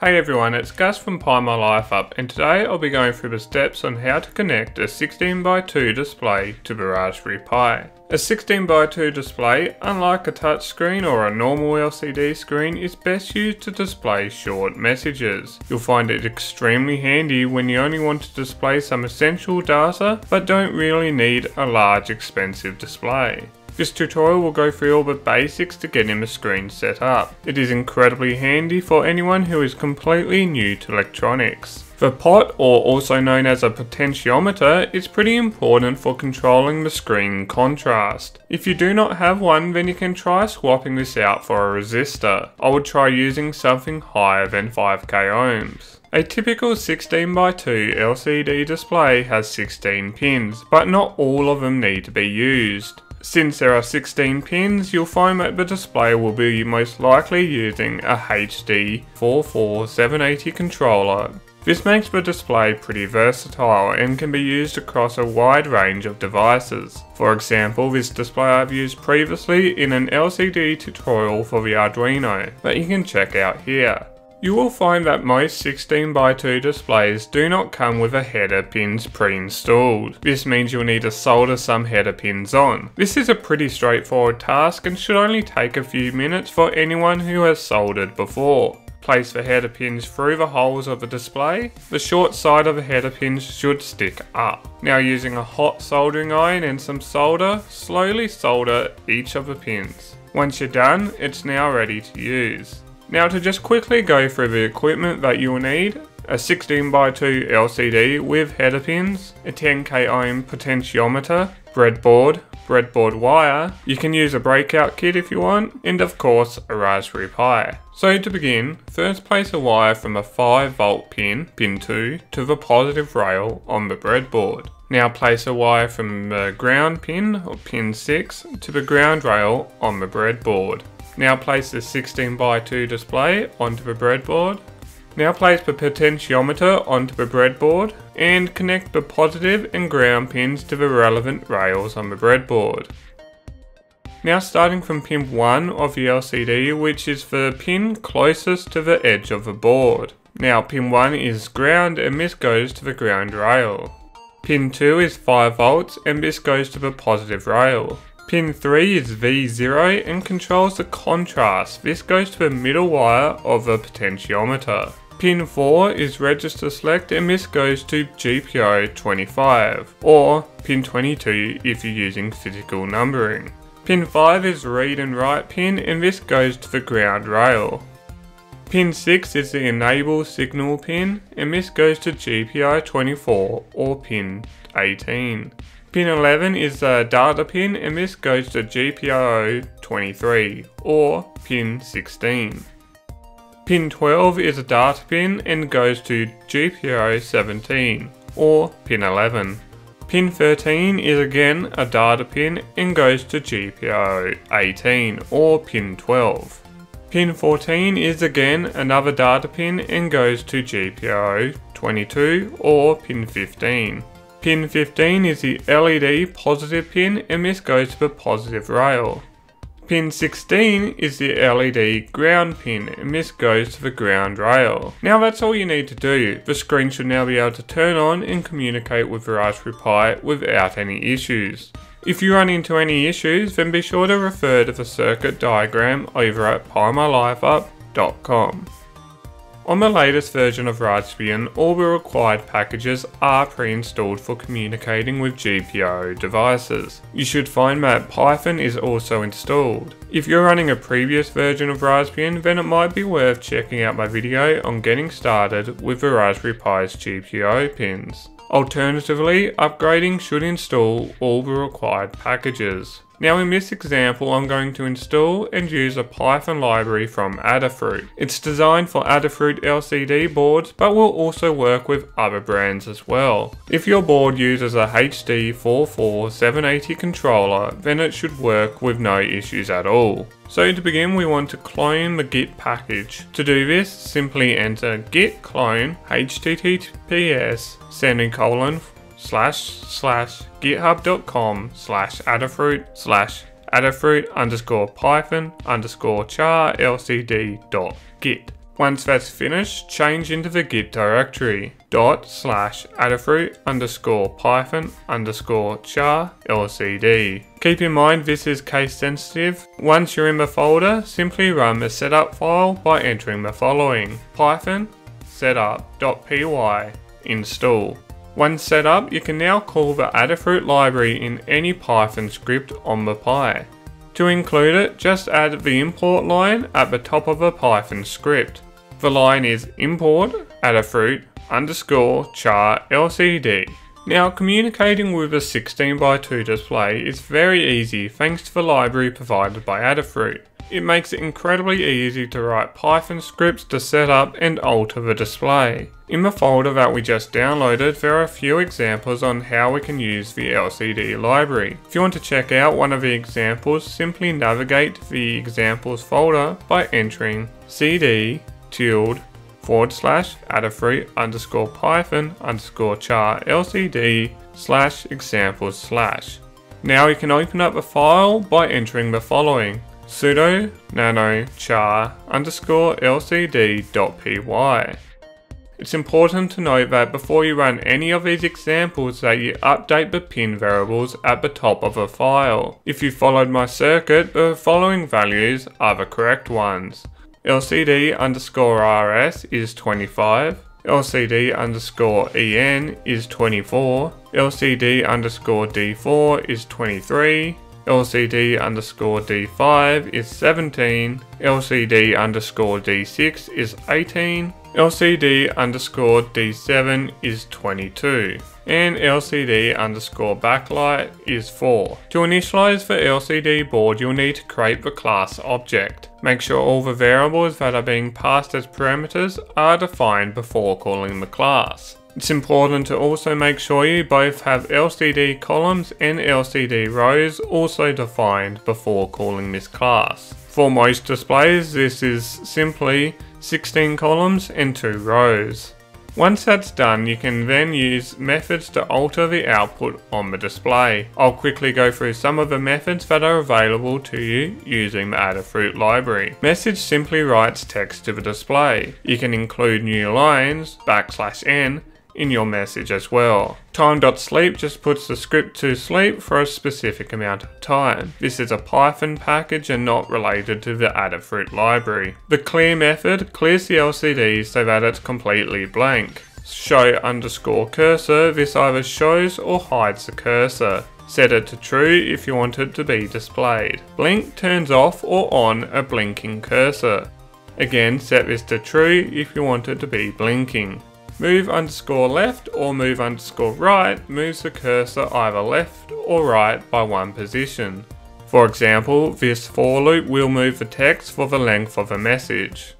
Hey everyone, it's Gus from Pi My Life Up and today I'll be going through the steps on how to connect a 16x2 display to the Raspberry Pi. A 16x2 display, unlike a touchscreen or a normal LCD screen, is best used to display short messages. You'll find it extremely handy when you only want to display some essential data but don't really need a large expensive display. This tutorial will go through all the basics to getting the screen set up. It is incredibly handy for anyone who is completely new to electronics. The pot, or also known as a potentiometer, is pretty important for controlling the screen contrast. If you do not have one, then you can try swapping this out for a resistor. I would try using something higher than 5k ohms. A typical 16x2 LCD display has 16 pins, but not all of them need to be used. Since there are 16 pins, you'll find that the display will be most likely using a HD 44780 controller. This makes the display pretty versatile and can be used across a wide range of devices. For example, this display I've used previously in an LCD tutorial for the Arduino that you can check out here. You will find that most 16x2 displays do not come with a header pins pre-installed. This means you'll need to solder some header pins on. This is a pretty straightforward task and should only take a few minutes for anyone who has soldered before. Place the header pins through the holes of the display. The short side of the header pins should stick up. Now using a hot soldering iron and some solder, slowly solder each of the pins. Once you're done, it's now ready to use. Now to just quickly go through the equipment that you will need, a 16x2 LCD with header pins, a 10k ohm potentiometer, breadboard, breadboard wire, you can use a breakout kit if you want, and of course a Raspberry Pi. So to begin, first place a wire from a 5 volt pin, pin 2, to the positive rail on the breadboard. Now place a wire from the ground pin, or pin 6, to the ground rail on the breadboard. Now place the 16 by 2 display onto the breadboard. Now place the potentiometer onto the breadboard and connect the positive and ground pins to the relevant rails on the breadboard. Now starting from pin 1 of the LCD which is the pin closest to the edge of the board. Now pin 1 is ground and this goes to the ground rail. Pin 2 is 5 volts and this goes to the positive rail. Pin 3 is V0 and controls the contrast. This goes to the middle wire of the potentiometer. Pin 4 is register select and this goes to GPIO 25 or pin 22 if you're using physical numbering. Pin 5 is read and write pin and this goes to the ground rail. Pin 6 is the enable signal pin and this goes to GPIO 24 or pin 18. Pin 11 is the data pin and this goes to GPIO 23 or pin 16. Pin 12 is a data pin and goes to GPIO 17 or pin 11. Pin 13 is again a data pin and goes to GPIO 18 or pin 12. Pin 14 is again another data pin and goes to GPIO 22 or pin 15. Pin 15 is the LED positive pin and this goes to the positive rail. Pin 16 is the LED ground pin and this goes to the ground rail. Now that's all you need to do. The screen should now be able to turn on and communicate with the Raspberry Pi without any issues. If you run into any issues then be sure to refer to the circuit diagram over at PiMyLifeUp.com. On the latest version of Raspbian, all the required packages are pre-installed for communicating with GPIO devices. You should find that Python is also installed. If you're running a previous version of Raspbian, then it might be worth checking out my video on getting started with the Raspberry Pi's GPIO pins. Alternatively, upgrading should install all the required packages. Now in this example I'm going to install and use a Python library from Adafruit. It's designed for Adafruit LCD boards but will also work with other brands as well. If your board uses a HD 44780 controller then it should work with no issues at all. So to begin we want to clone the git package. To do this simply enter git clone https semicolon slash slash github.com slash adafruit slash adafruit underscore python underscore char lcd dot git. Once that's finished, change into the git directory dot slash adafruit underscore python underscore char lcd. Keep in mind this is case sensitive. Once you're in the folder, simply run the setup file by entering the following python setup.py install. Once set up, you can now call the Adafruit library in any Python script on the Pi. To include it, just add the import line at the top of a Python script. The line is import Adafruit underscore char lcd. Now communicating with a 16 by 2 display is very easy thanks to the library provided by Adafruit. It makes it incredibly easy to write Python scripts to set up and alter the display. In the folder that we just downloaded, there are a few examples on how we can use the LCD library. If you want to check out one of the examples, simply navigate the examples folder by entering cd tilde forward slash adafruit underscore python underscore char lcd slash examples slash. Now you can open up the file by entering the following sudo nano char underscore lcd.py. It's important to note that before you run any of these examples that you update the pin variables at the top of a file. If you followed my circuit, the following values are the correct ones. LCD underscore RS is 25, LCD underscore EN is 24, LCD underscore D4 is 23, LCD underscore D5 is 17, LCD underscore D6 is 18, LCD underscore D7 is 22, and LCD underscore backlight is 4. To initialize the LCD board, you'll need to create the class object. Make sure all the variables that are being passed as parameters are defined before calling the class. It's important to also make sure you both have LCD columns and LCD rows also defined before calling this class. For most displays this is simply 16 columns and 2 rows. Once that's done, you can then use methods to alter the output on the display. I'll quickly go through some of the methods that are available to you using the Adafruit library. Message simply writes text to the display. You can include new lines, backslash n, in your message as well. Time.sleep just puts the script to sleep for a specific amount of time. This is a Python package and not related to the Adafruit library. The clear method clears the LCD so that it's completely blank. Show underscore cursor, this either shows or hides the cursor. Set it to true if you want it to be displayed. Blink turns off or on a blinking cursor. Again, set this to true if you want it to be blinking. Move underscore left or move underscore right moves the cursor either left or right by one position. For example, this for loop will move the text for the length of a message.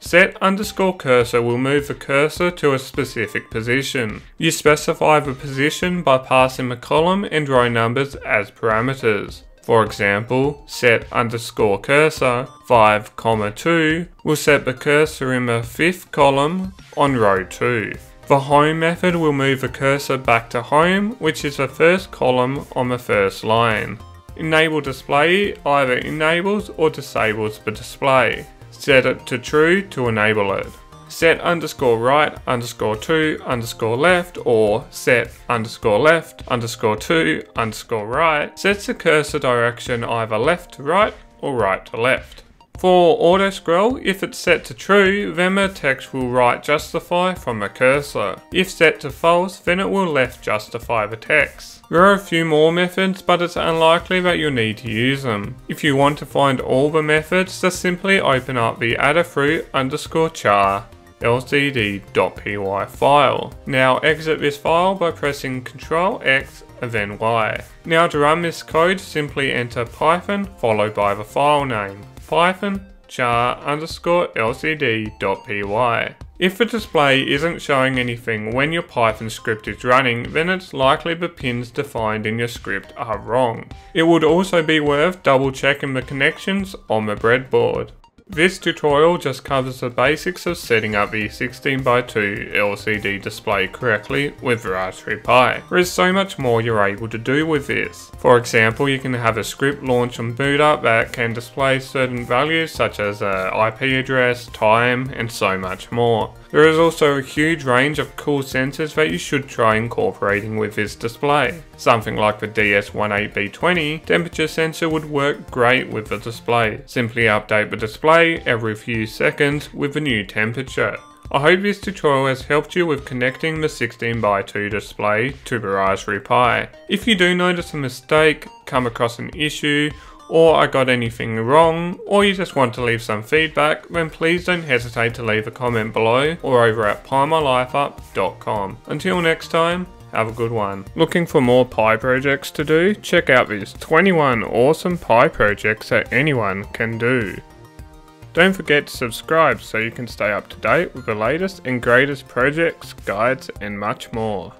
Set underscore cursor will move the cursor to a specific position. You specify the position by passing the column and row numbers as parameters. For example, set underscore cursor 5 comma 2 will set the cursor in the fifth column on row 2. The home method will move the cursor back to home, which is the first column on the first line. Enable display either enables or disables the display. Set it to true to enable it set underscore right underscore 2 underscore left or set underscore left underscore 2 underscore right sets the cursor direction either left to right or right to left. For auto scroll, if it's set to true, then the text will right justify from the cursor. If set to false, then it will left justify the text. There are a few more methods, but it's unlikely that you'll need to use them. If you want to find all the methods, just simply open up the adafruit underscore char lcd.py file. Now exit this file by pressing Ctrl X and then Y. Now to run this code simply enter python followed by the file name python char underscore lcd.py. If the display isn't showing anything when your Python script is running, then it's likely the pins defined in your script are wrong. It would also be worth double checking the connections on the breadboard. This tutorial just covers the basics of setting up the 16x2 LCD display correctly with Raspberry Pi. There is so much more you're able to do with this. For example, you can have a script launch on boot up that can display certain values such as uh, IP address, time, and so much more. There is also a huge range of cool sensors that you should try incorporating with this display. Something like the DS18B20 temperature sensor would work great with the display. Simply update the display every few seconds with the new temperature. I hope this tutorial has helped you with connecting the 16x2 display to the Raspberry Pi. If you do notice a mistake, come across an issue, or I got anything wrong, or you just want to leave some feedback, then please don't hesitate to leave a comment below or over at PiMyLifeUp.com. Until next time, have a good one. Looking for more Pi projects to do? Check out these 21 awesome Pi projects that anyone can do. Don't forget to subscribe so you can stay up to date with the latest and greatest projects, guides and much more.